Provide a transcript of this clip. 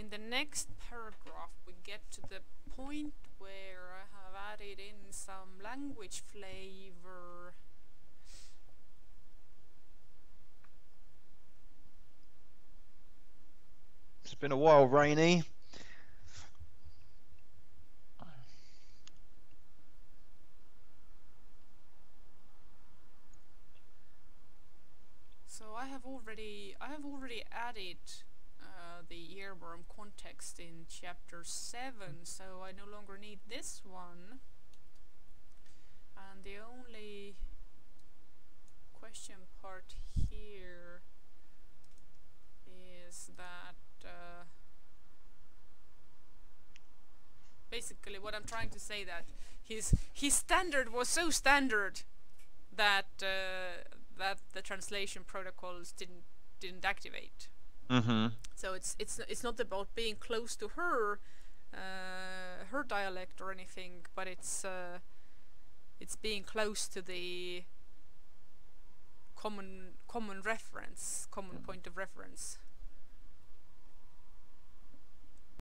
In the next paragraph we get to the point where I have added in some language flavor. It's been a while, Rainy. So I have already I have already added the context in chapter 7 so I no longer need this one and the only question part here is that uh, basically what I'm trying to say that his his standard was so standard that uh, that the translation protocols didn't didn't activate. Mm-hmm. So it's it's it's not about being close to her uh, her dialect or anything, but it's uh, it's being close to the common common reference, common point of reference.